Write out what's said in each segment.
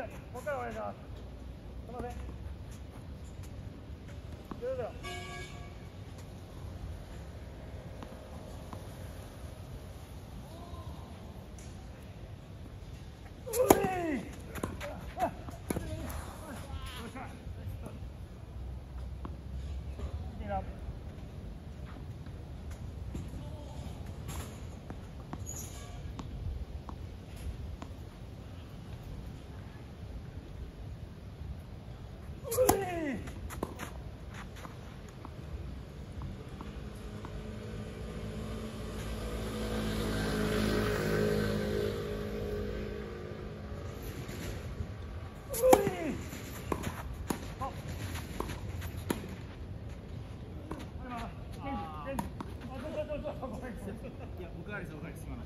ようここからお願いします。すいません。いや、おかわりです、おかわりです、今の。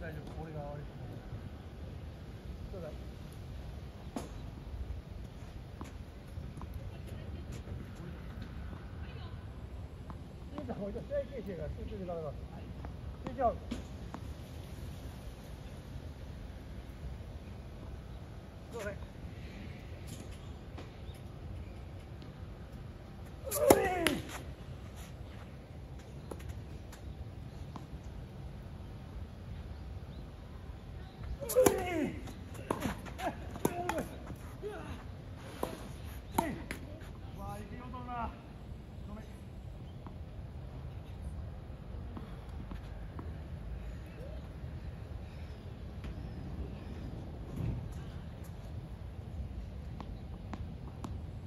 大丈夫、俺が悪い。そうだ。いい、集中アウト。すいません。わあ、いけようとな。ごめん。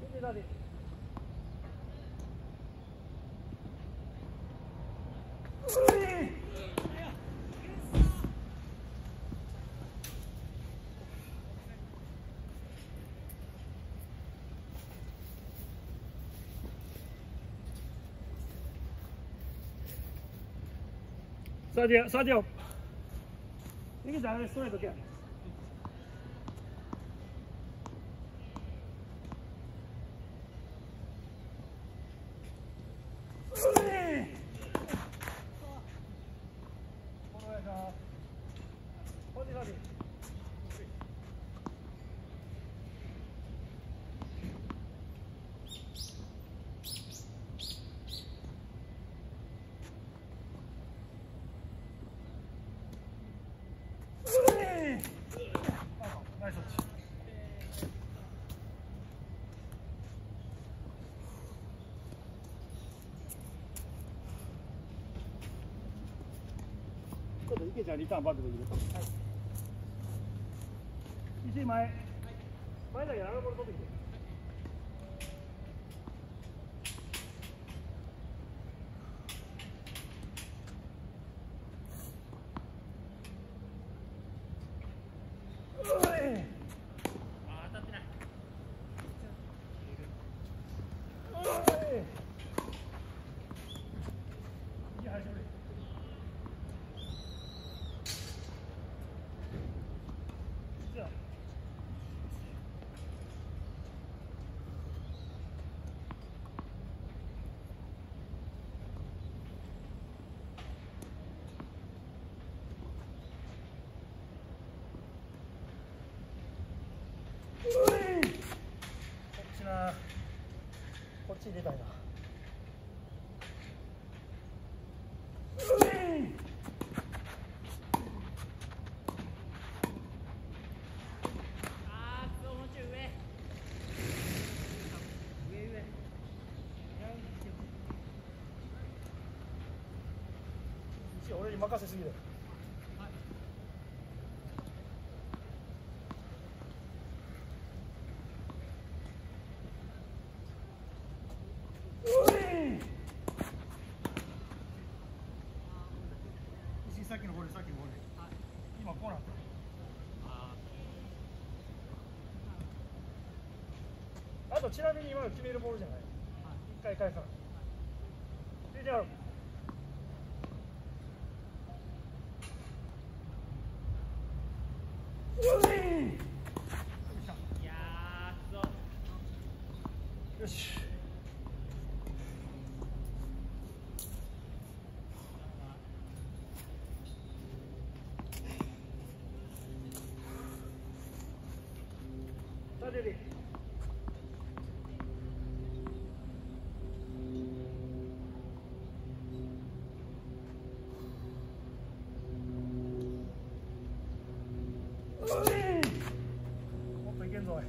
見てたで。サディオ、サディオ。逃げた、あれストレートけ。お願いします。こっちサディ。ナイスウォッチ。ちゃんリターンバックできる。はい。前。前だけ長ボール取ってきて。あ、当たってない。いや、始める。じゃあ。こっちな。こっち入れたいな。俺に任せすぎる。石井さっきのボールさっきのボール。今こうなってる。あとちなみに今の決めるボールじゃない？一回返さない。いやーそうよしもっといけんぞおい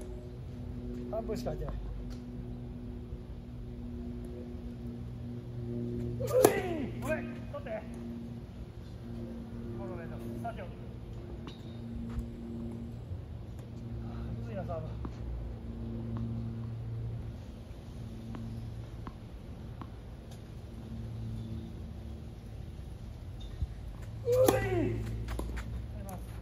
半分しかいけないおい取って戻れとスタジオむずいなサーブおいやります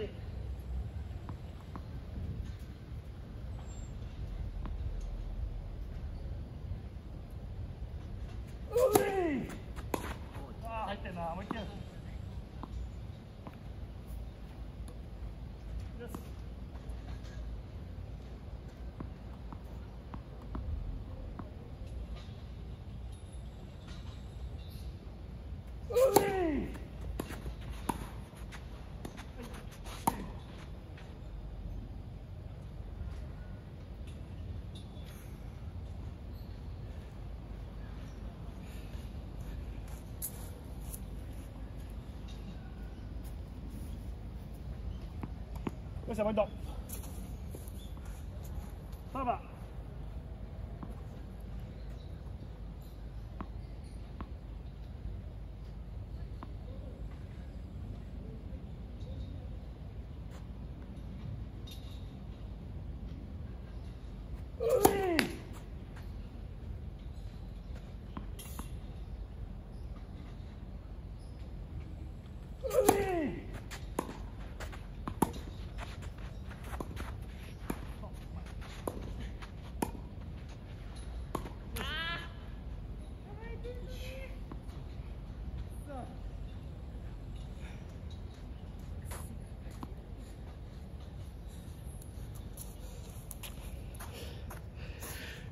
ボディボディああ入ってんなもう一回よしよっしゃポイントサーバー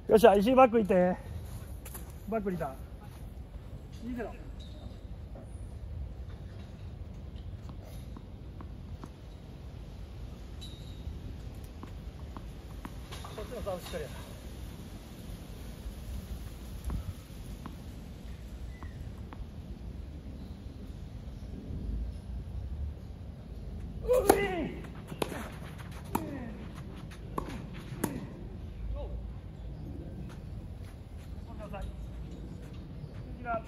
よっしゃ石井バックいて。バックリターンいいけど。こっちのサーブしっかりや飛んでください次が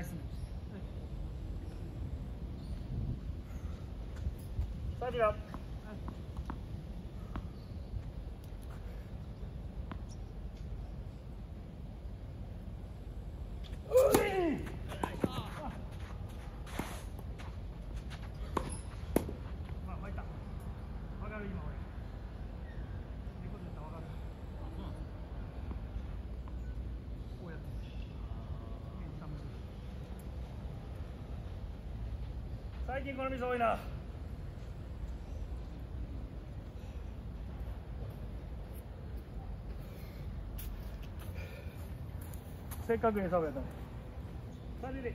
今ナイスさあ、では。まあ、巻いた。わかる、今俺。猫出たらわかる。こうやって。最近この店多いな。せっかくにサブやったね。さあ出て。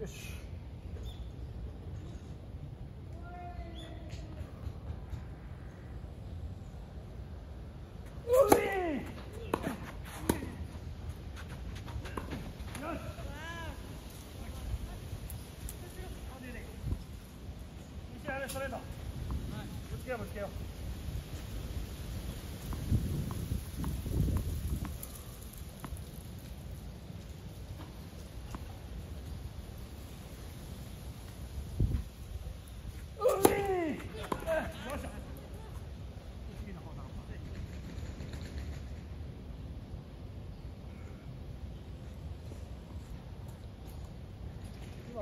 よし。れストレート、ぶつけようぶつけよう。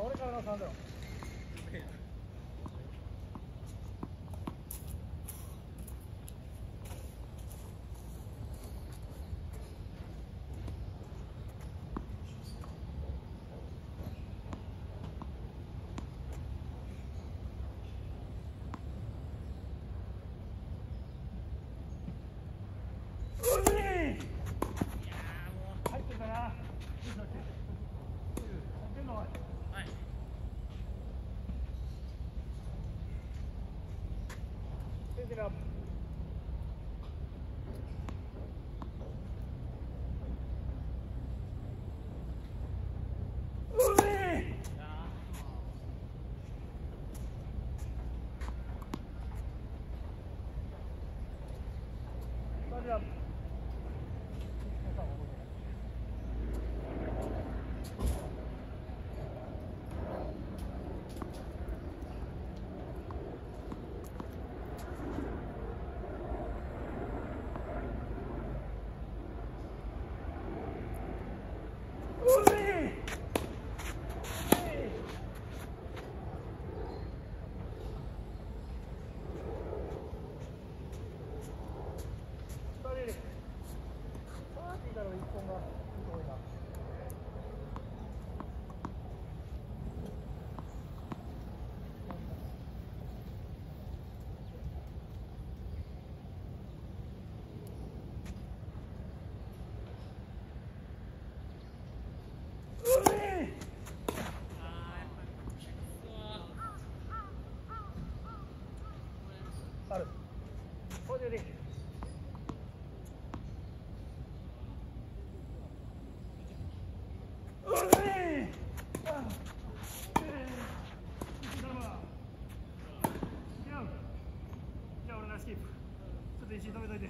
俺からの3だよ。là Ooh. 谢谢大卫大姐